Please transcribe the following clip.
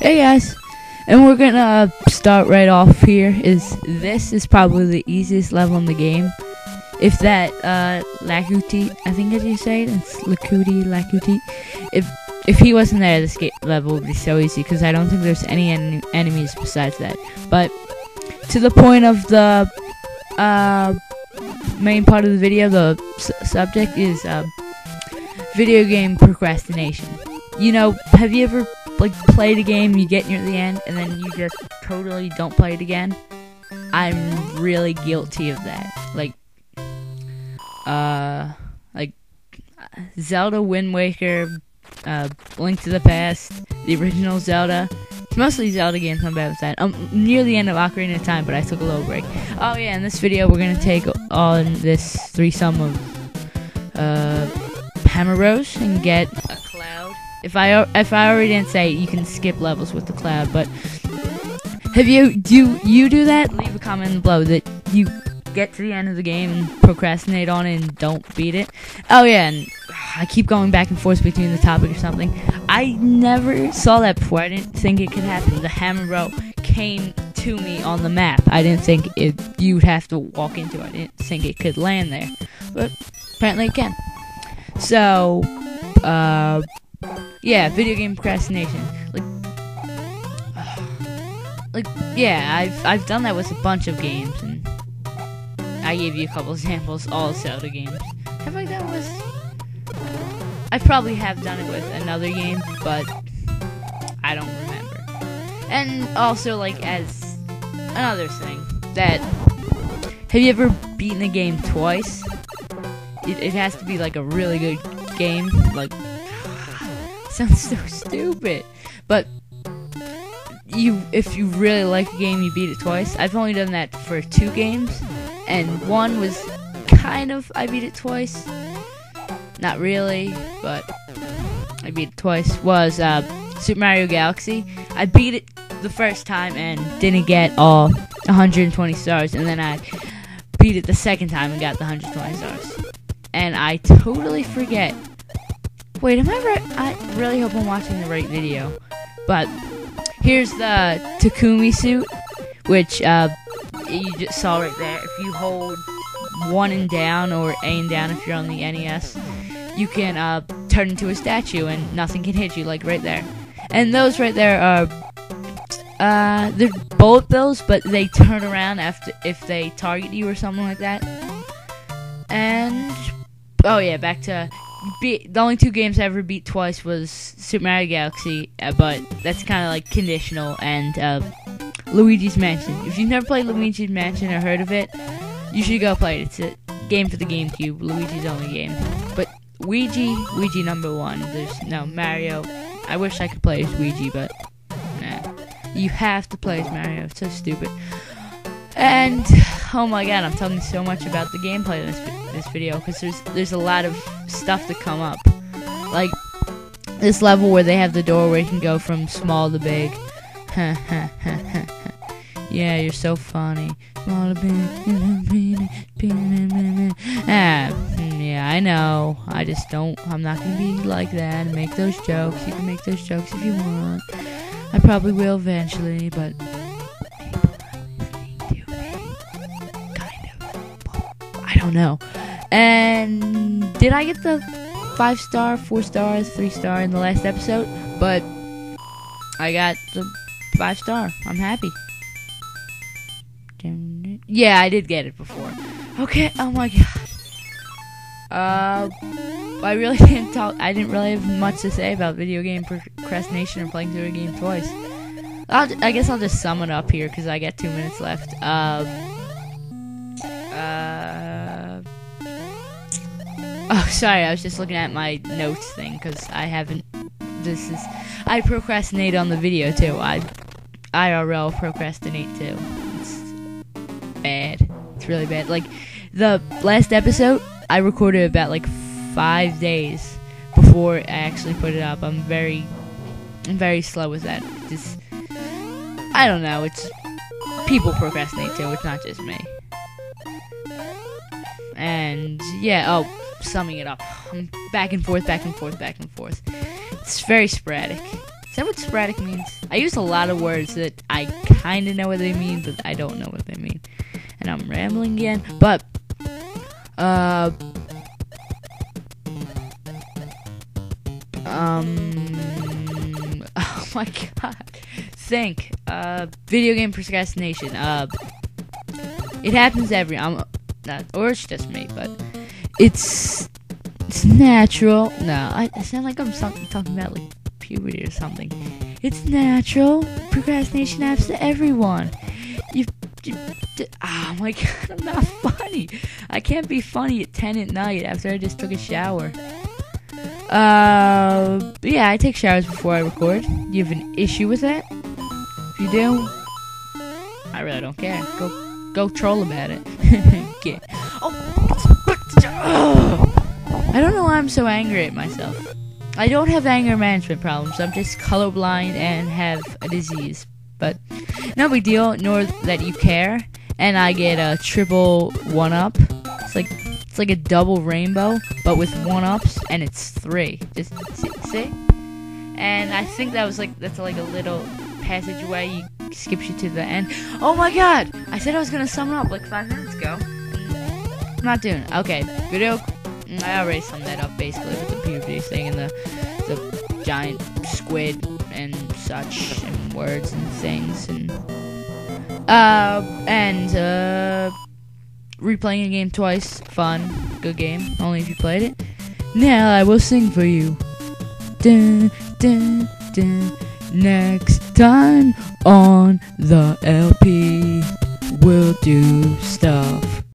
Hey guys, and we're gonna start right off here. Is this is probably the easiest level in the game? If that uh Lakuti, I think as you say it, it's Lakuti, Lakuti. If if he wasn't there, this level would be so easy because I don't think there's any en- enemies besides that. But to the point of the uh main part of the video, the subject is uh, video game procrastination. You know, have you ever like played a game, you get near the end, and then you just totally don't play it again? I'm really guilty of that. Like, uh, like Zelda Wind Waker, uh, Link to the Past, the original Zelda. Mostly Zelda games. I'm bad with that. I'm near the end of Ocarina of Time, but I took a little break. Oh yeah, in this video we're gonna take on this threesome of uh, Hammer Bros and get. If I if I already didn't say you can skip levels with the cloud, but have you do you do that? Leave a comment below that you get to the end of the game and procrastinate on it and don't beat it. Oh yeah, and I keep going back and forth between the topic or something. I never saw that before. I didn't think it could happen. The Hammer Bro came to me on the map. I didn't think it you'd have to walk into it. I didn't think it could land there. But apparently it can. So uh yeah, video game procrastination. Like like yeah, I've I've done that with a bunch of games and I gave you a couple examples, all Zelda games. I feel like that was I probably have done it with another game, but I don't remember. And also like as another thing that have you ever beaten a game twice? It, it has to be like a really good game, like sounds so stupid. But you if you really like a game you beat it twice. I've only done that for two games and one was kind of I beat it twice. Not really, but I beat it twice. Was uh, Super Mario Galaxy. I beat it the first time and didn't get all 120 stars, and then I beat it the second time and got the 120 stars. And I totally forget. Wait, am I right? I really hope I'm watching the right video. But here's the Tanooki suit, which uh, you just saw right there. If you hold one and down or A and down if you're on the NES, you can uh, turn into a statue and nothing can hit you, like right there. And those right there are uh, they're bullet bills, but they turn around after if they target you or something like that. And oh yeah, back to be, the only two games I ever beat twice was Super Mario Galaxy, uh, but that's kind of like conditional and uh, Luigi's Mansion. If you've never played Luigi's Mansion or heard of it, you should go play it. It's a game for the GameCube, Luigi's only game. But Ouija, Ouija number one. There's no Mario. I wish I could play as Ouija, but nah. You have to play as Mario. It's so stupid. And oh my god, I'm telling you so much about the gameplay in this this video because there's there's a lot of stuff to come up, like this level where they have the door where you can go from small to big. yeah, you're so funny. Ah, mm, yeah, I know. I just don't. I'm not gonna be like that and make those jokes. You can make those jokes if you want. I probably will eventually, but I don't know. And did I get the five star, four stars, three star in the last episode? But I got the five star. I'm happy. Yeah, I did get it before. Okay. Oh my god. Uh, I really didn't talk. I didn't really have much to say about video game procrastination or playing through a game twice. I'll, I guess I'll just sum it up here because I got two minutes left. Uh, uh, oh, sorry. I was just looking at my notes thing because I haven't. This is. I procrastinate on the video too. I IRL procrastinate too. It's bad. It's really bad. Like the last episode, I recorded about like five days before I actually put it up. I'm very, I'm very slow with that. Just, I don't know. It's people procrastinate too. It's not just me. And yeah. Oh, summing it up. I'm back and forth, back and forth, back and forth. it's very sporadic. Is that what sporadic means? I use a lot of words that I kind of know what they mean, but I don't know what they mean. And I'm rambling again, but uh um oh my god. Think uh video game procrastination. Uh it happens every I'm not or it's just me, but it's it's natural. No, I, I sound like I'm talking about like puberty or something. It's natural. Procrastination happens to everyone. You, you oh my god, I'm not funny. I can't be funny at 10 at night after I just took a shower. Uh, yeah, I take showers before I record. You have an issue with that? If you do, I really don't care. Go, go troll about it. okay. I don't know why I'm so angry at myself. I don't have anger management problems. I'm just colorblind and have a disease. But no big deal, nor that you care. And I get a triple one up. It's like it's like a double rainbow, but with one ups, and it's three. Just see? And I think that was like that's like a little passageway. You skips you to the end. Oh my god! I said I was gonna sum up like five minutes ago. Not doing it. Okay, video I already summed that up basically with the puberty thing and the the giant squid and such and words and things and uh and uh replaying a game twice. Fun. Good game. Only if you played it. Now I will sing for you. Dun, dun, dun. next time on the LP we'll do stuff